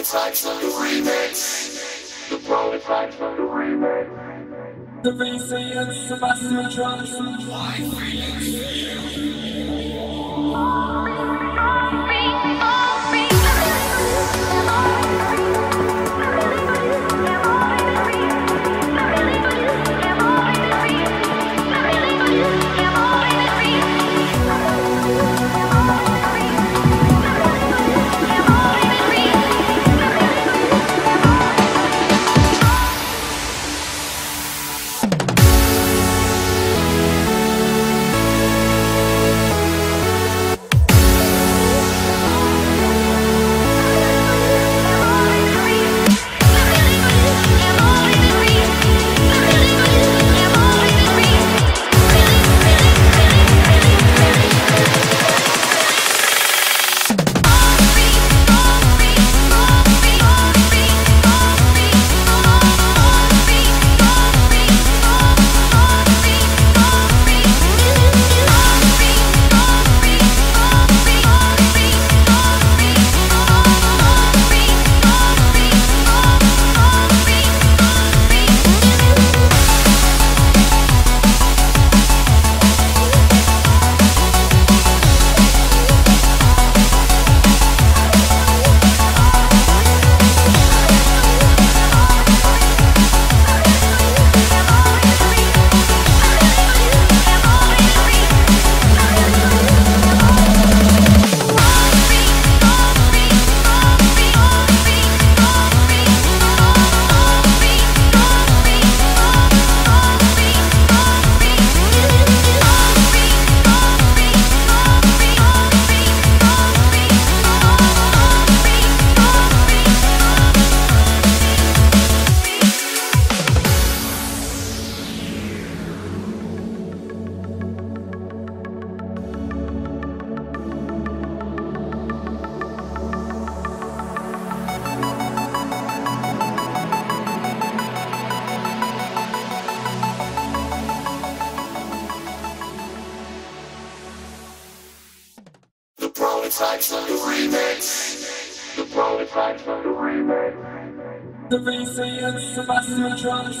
prototypes of the remix. The prototypes of the remix. The reason Sebastian drums. The prototypes of the remix. The prototypes of the remix. The reason Sebastian drums.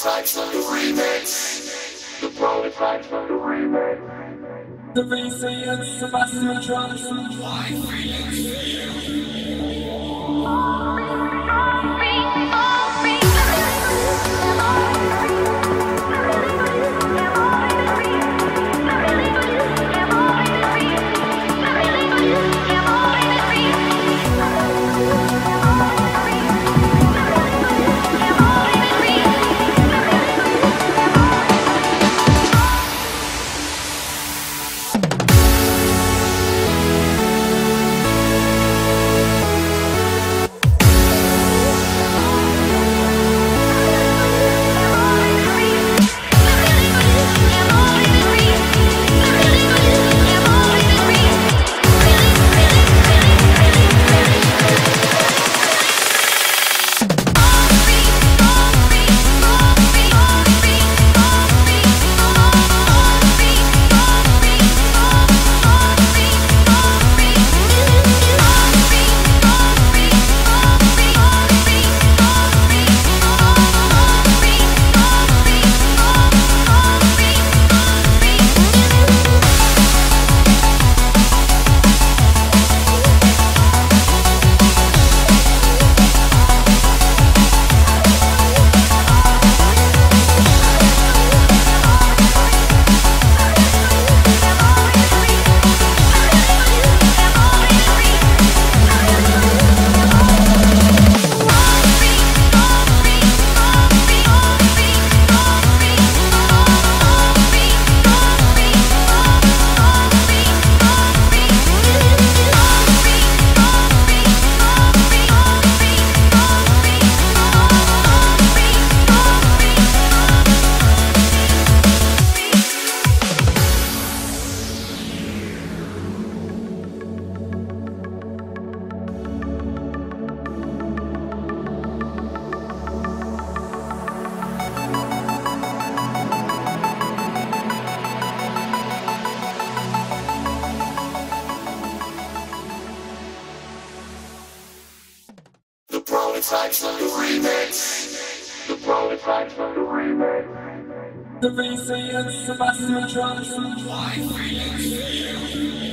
Prototypes of the remix. The prototypes of the remix. The Reese and Sebastian drums. Live prototypes of the remix. The prototypes of the remix. The Reese and Sebastian drums. Live remix.